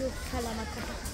Yok kalama kapat.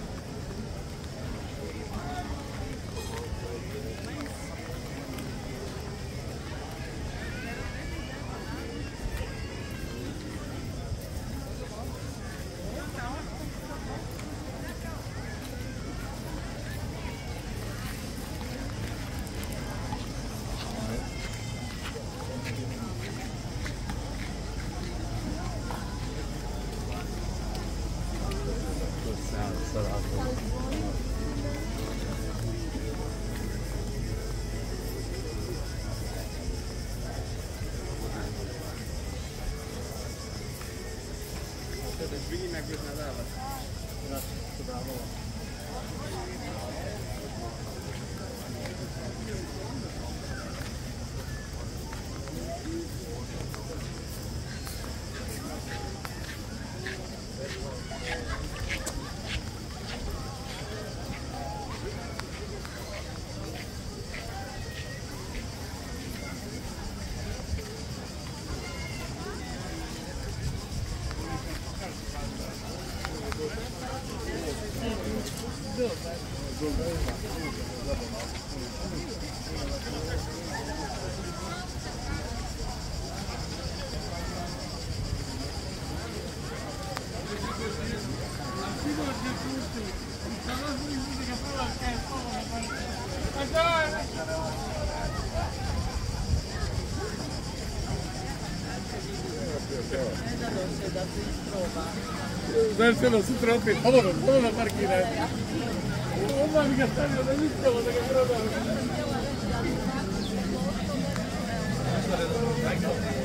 Bringing my group now, that's bravo. Povero parchina. Oh mamma mia, stanno da iniziamo, Thank you.